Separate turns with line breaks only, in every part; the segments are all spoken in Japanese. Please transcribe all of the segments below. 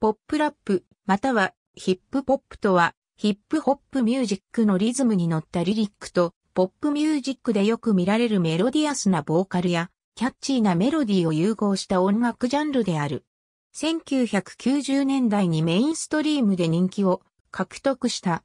ポップラップ、またはヒップポップとは、ヒップホップミュージックのリズムに乗ったリリックと、ポップミュージックでよく見られるメロディアスなボーカルや、キャッチーなメロディーを融合した音楽ジャンルである。1990年代にメインストリームで人気を獲得した。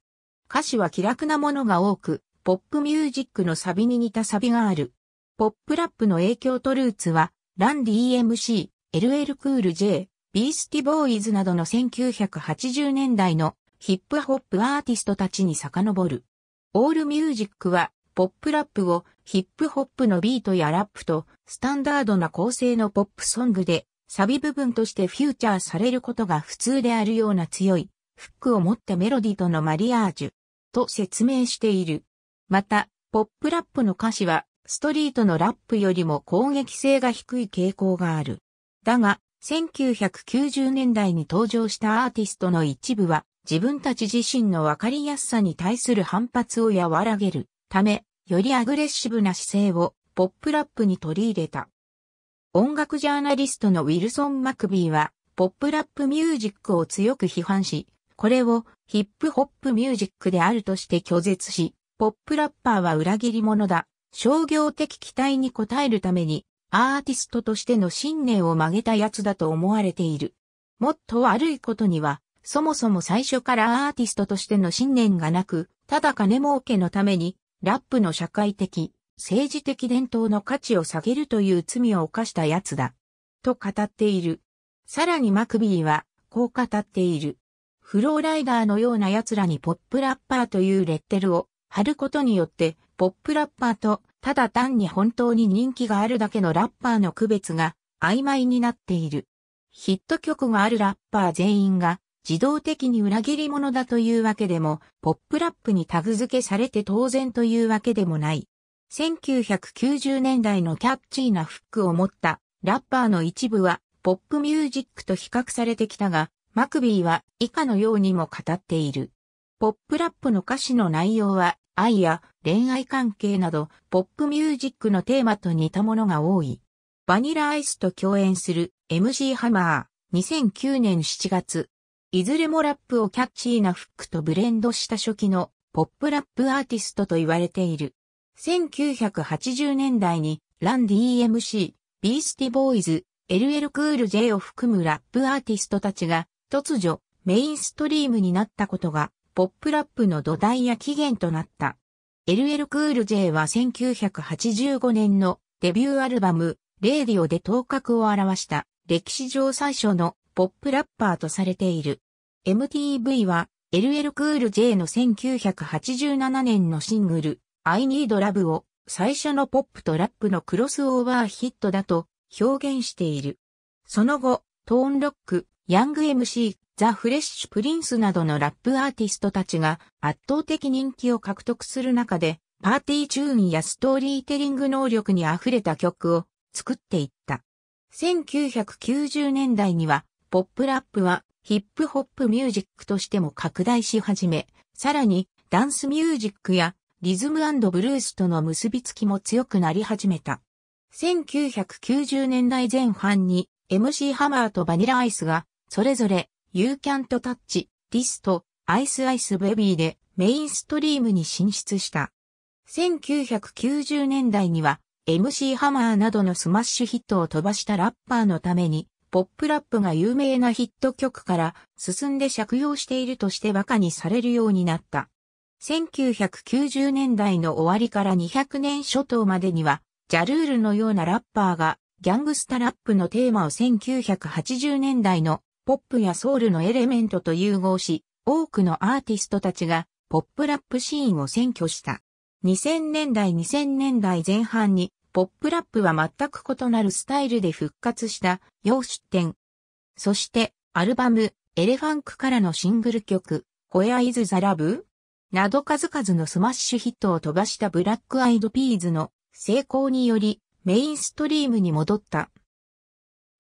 歌詞は気楽なものが多く、ポップミュージックのサビに似たサビがある。ポップラップの影響とルーツは、ラン DMC、LL クール J、ビースティボーイズなどの1980年代のヒップホップアーティストたちに遡る。オールミュージックはポップラップをヒップホップのビートやラップとスタンダードな構成のポップソングでサビ部分としてフューチャーされることが普通であるような強いフックを持ったメロディとのマリアージュと説明している。また、ポップラップの歌詞はストリートのラップよりも攻撃性が低い傾向がある。だが、1990年代に登場したアーティストの一部は自分たち自身のわかりやすさに対する反発を和らげるため、よりアグレッシブな姿勢をポップラップに取り入れた。音楽ジャーナリストのウィルソン・マクビーは、ポップラップミュージックを強く批判し、これをヒップホップミュージックであるとして拒絶し、ポップラッパーは裏切り者だ。商業的期待に応えるためにアーティストとしての信念を曲げたやつだと思われている。もっと悪いことには、そもそも最初からアーティストとしての信念がなく、ただ金儲けのために、ラップの社会的、政治的伝統の価値を下げるという罪を犯したやつだ。と語っている。さらにマクビーは、こう語っている。フローライダーのような奴らにポップラッパーというレッテルを貼ることによって、ポップラッパーとただ単に本当に人気があるだけのラッパーの区別が曖昧になっている。ヒット曲があるラッパー全員が自動的に裏切り者だというわけでも、ポップラップにタグ付けされて当然というわけでもない。1990年代のキャッチーなフックを持ったラッパーの一部はポップミュージックと比較されてきたが、マクビーは以下のようにも語っている。ポップラップの歌詞の内容は愛や恋愛関係など、ポップミュージックのテーマと似たものが多い。バニラアイスと共演する MC ハマー、2009年7月。いずれもラップをキャッチーなフックとブレンドした初期のポップラップアーティストと言われている。1980年代にラン DMC、ビースティボーイズ、LL クール J を含むラップアーティストたちが突如メインストリームになったことがポップラップの土台や起源となった。LL クール J は1985年のデビューアルバム、レーディオで頭角を現した歴史上最初のポップラッパーとされている。MTV は LL クール J の1987年のシングル I Need Love を最初のポップとラップのクロスオーバーヒットだと表現している。その後、トーンロック、ヤング MC、ザ・フレッシュ・プリンスなどのラップアーティストたちが圧倒的人気を獲得する中で、パーティーチューンやストーリーテリング能力に溢れた曲を作っていった。1990年代には、ポップラップはヒップホップミュージックとしても拡大し始め、さらにダンスミュージックやリズムブルースとの結びつきも強くなり始めた。1990年代前半に MC ハマーとバニラアイスがそれぞれ You Can't Touch, This と Ice Ice Baby でメインストリームに進出した。1990年代には MC ハマーなどのスマッシュヒットを飛ばしたラッパーのためにポップラップが有名なヒット曲から進んで借用しているとして馬鹿にされるようになった。1990年代の終わりから200年初頭までには、ジャルールのようなラッパーがギャングスタラップのテーマを1980年代のポップやソウルのエレメントと融合し、多くのアーティストたちがポップラップシーンを占拠した。2000年代2000年代前半にポップラップは全く異なるスタイルで復活した要出展。そしてアルバム Elephunk からのシングル曲 Where is the Love? など数々のスマッシュヒットを飛ばしたブラックアイドピーズの成功によりメインストリームに戻った。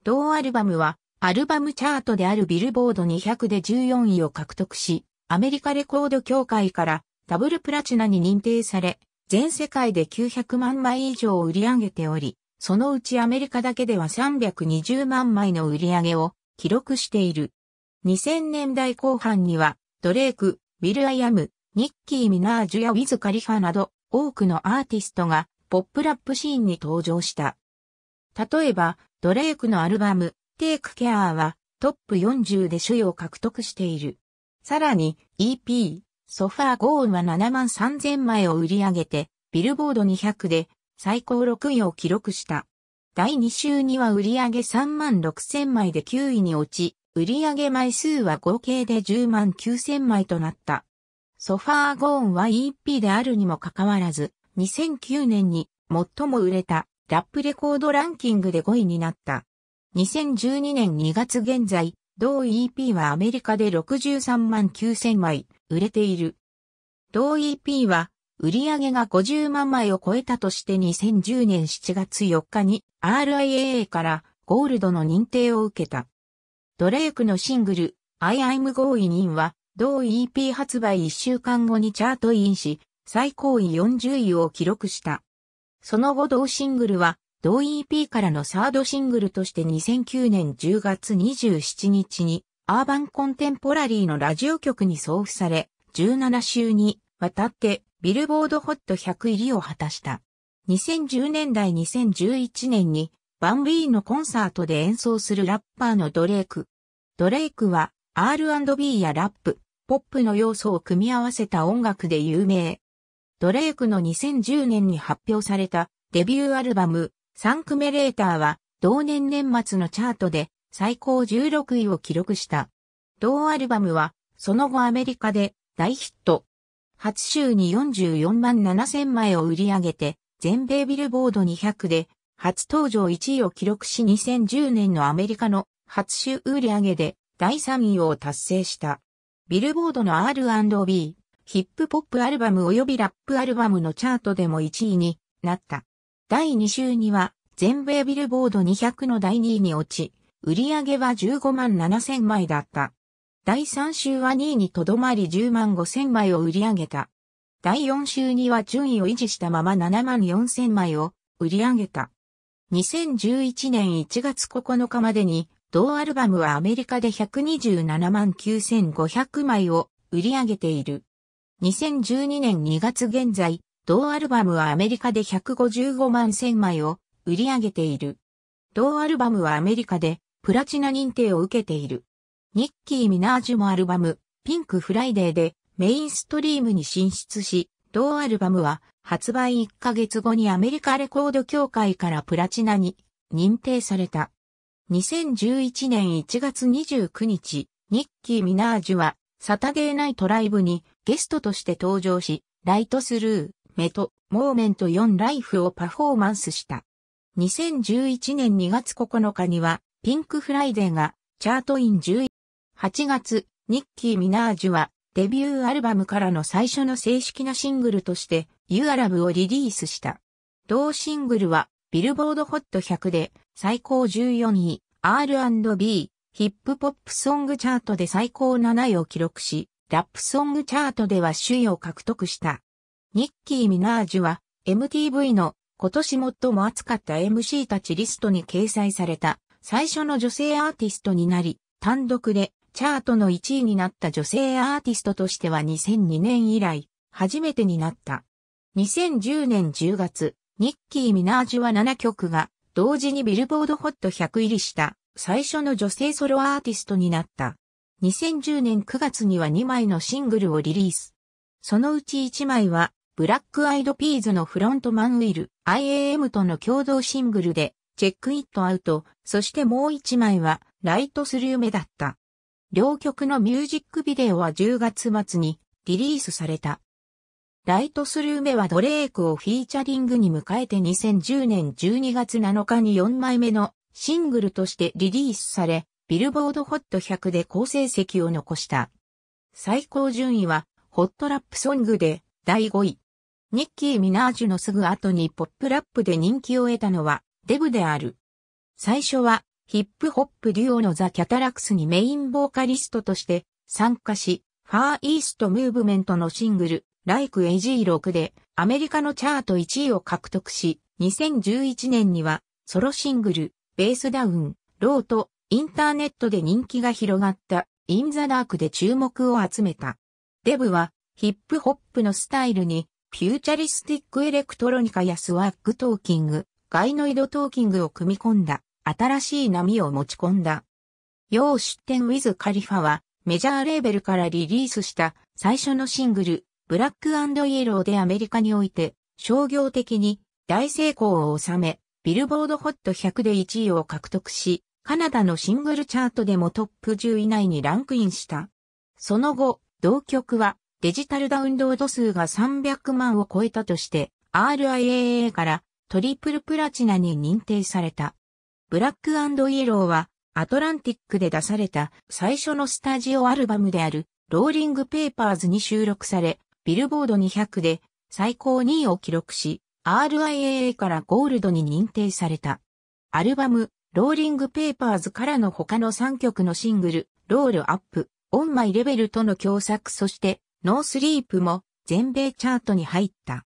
同アルバムはアルバムチャートであるビルボード200で14位を獲得し、アメリカレコード協会からダブルプラチナに認定され、全世界で900万枚以上を売り上げており、そのうちアメリカだけでは320万枚の売り上げを記録している。2000年代後半には、ドレーク、ウィル・アイアム、ニッキー・ミナージュやウィズ・カリファなど、多くのアーティストがポップラップシーンに登場した。例えば、ドレークのアルバム、 Take Care はトップ40で首位を獲得している。さらに EP、ソファーゴーンは7万3000枚を売り上げて、ビルボード200で最高6位を記録した。第2週には売り上げ3万6000枚で9位に落ち、売り上げ枚数は合計で10万9000枚となった。ソファーゴーンは EP であるにもかかわらず、2009年に最も売れたラップレコードランキングで5位になった。2012年2月現在、同 EP はアメリカで63万9000枚売れている。同 EP は売り上げが50万枚を超えたとして2010年7月4日に RIAA からゴールドの認定を受けた。ドレイクのシングル I I'm Going In は同 EP 発売1週間後にチャートインし最高位40位を記録した。その後同シングルは、同 EP からのサードシングルとして2009年10月27日に、アーバンコンテンポラリーのラジオ局に送付され、17週にわたってビルボードホット100入りを果たした。2010年代2011年にバンビーのコンサートで演奏するラッパーのドレイク。ドレイクは R&B やラップ、ポップの要素を組み合わせた音楽で有名。ドレイクの2010年に発表されたデビューアルバムサンクメレーターは同年年末のチャートで最高16位を記録した。同アルバムはその後アメリカで大ヒット。初週に44万7千枚を売り上げて全米ビルボード200で初登場1位を記録し2010年のアメリカの初週売り上げで第3位を達成した。ビルボードの R&B、ヒップポップアルバム及びラップアルバムのチャートでも1位になった。第2週には全米ビルボード200の第2位に落ち、売り上げは15万7千枚だった。第3週は2位にとどまり10万5千枚を売り上げた。第4週には順位を維持したまま7万4千枚を売り上げた。2011年1月9日までに同アルバムはアメリカで127万9500枚を売り上げている。2012年2月現在、同アルバムはアメリカで155万1000枚を売り上げている。同アルバムはアメリカでプラチナ認定を受けている。ニッキー・ミナージュもアルバム、 Pink Friday でメインストリームに進出し、同アルバムは発売1ヶ月後にアメリカレコード協会からプラチナに認定された。2011年1月29日、ニッキー・ミナージュはサタデーナイトライブにゲストとして登場し、 Right Thru、Me と、 Moment 4 Life をパフォーマンスした。2011年2月9日には、 Pink Friday がチャートイン10位。8月、ニッキー・ミナージュはデビューアルバムからの最初の正式なシングルとして、 Your Love をリリースした。同シングルは、ビルボードホット100で最高14位、R&B、ヒップホップソングチャートで最高7位を記録し、ラップソングチャートでは首位を獲得した。ニッキー・ミナージュは MTV の今年最も熱かった MC たちリストに掲載された最初の女性アーティストになり、単独でチャートの1位になった女性アーティストとしては2002年以来初めてになった。2010年10月、ニッキー・ミナージュは7曲が同時にビルボードホット100入りした最初の女性ソロアーティストになった。2010年9月には2枚のシングルをリリース。そのうち1枚は、ブラックアイドピーズのフロントマンウィル、IAM との共同シングルで、チェックイットアウト、そしてもう1枚は、ライトする夢だった。両曲のミュージックビデオは10月末にリリースされた。ライトする夢はドレークをフィーチャリングに迎えて2010年12月7日に4枚目のシングルとしてリリースされ、ビルボードホット100で好成績を残した。最高順位は、ホットラップソングで第5位。ニッキー・ミナージュのすぐ後にポップラップで人気を得たのは、デブである。最初は、ヒップホップデュオのザ・キャタラクスにメインボーカリストとして参加し、ファーイーストムーブメントのシングル、Like a G6 でアメリカのチャート1位を獲得し、2011年にはソロシングル、 Bass Down Low とインターネットで人気が広がった In the Dark で注目を集めた。デブはヒップホップのスタイルに futuristic エレクトロニカや swag talking、 gynoid talking を組み込んだ新しい波を持ち込んだ。要出展ウィズ・カリファはメジャーレーベルからリリースした最初のシングル、 Black Yellow でアメリカにおいて商業的に大成功を収め、ビルボードホット100で1位を獲得し、カナダのシングルチャートでもトップ10以内にランクインした。その後、同曲はデジタルダウンロード数が300万を超えたとして RIAA からトリプルプラチナに認定された。 Black Yellow はアトランティックで出された最初のスタジオアルバムである Rolling Papers に収録され、ビルボード200で最高2位を記録し、RIAA からゴールドに認定された。アルバム、 Rolling Papers からの他の3曲のシングル、 Roll Up、 On My Level との共作そして、 No Sleep も全米チャートに入った。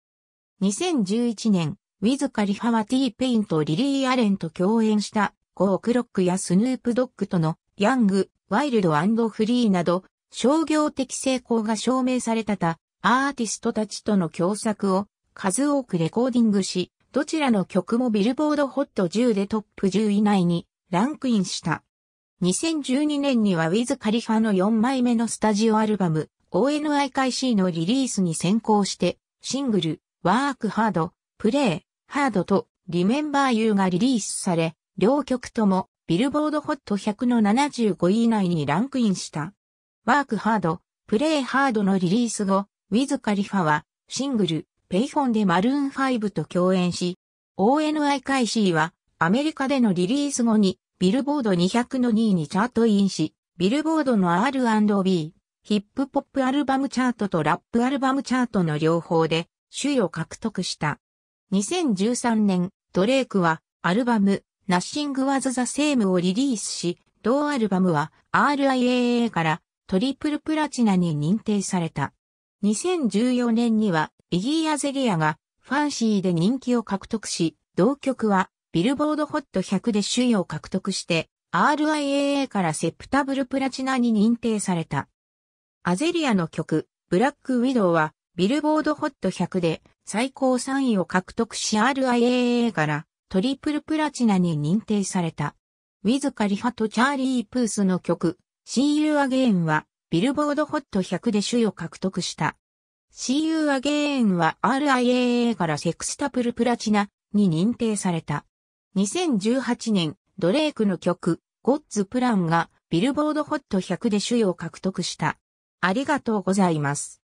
2011年、ウィズ・カリファは T-ペインとリリー・アレンと共演した5 O'Clock やスヌープドッグとの Young, Wild & Free など商業的成功が証明されたたアーティストたちとの共作を数多くレコーディングし、どちらの曲もビルボードホット10でトップ10以内にランクインした。2012年にはウィズ・カリファの4枚目のスタジオアルバム ONI 開始のリリースに先行してシングル Work Hard, Play,ハードとリメンバーユーがリリースされ、両曲ともビルボードホット100の75位以内にランクインした。ワークハード、プレイハードのリリース後、ウィズカリファはシングル、ペイフォンでマルーン5と共演し、ONI 開始はアメリカでのリリース後にビルボード200の2位にチャートインし、ビルボードの R&B、ヒップポップアルバムチャートとラップアルバムチャートの両方で首位を獲得した。2013年、ドレイクはアルバムナッシングワズザセームをリリースし、同アルバムは RIAA からトリプルプラチナに認定された。2014年にはイギー・アゼリアがファンシーで人気を獲得し、同曲はビルボードホット100で首位を獲得して RIAA からセプタブルプラチナに認定された。アゼリアの曲、ブラックウィドウはビルボードホット100で最高3位を獲得し RIAA からトリプルプラチナに認定された。ウィズ・カリファとチャーリー・プースの曲、See You Again は、ビルボードホット100で首位を獲得した。See You Again は RIAA からセクスタプルプラチナに認定された。2018年、ドレイクの曲、ゴッツプランがビルボードホット100で首位を獲得した。ありがとうございます。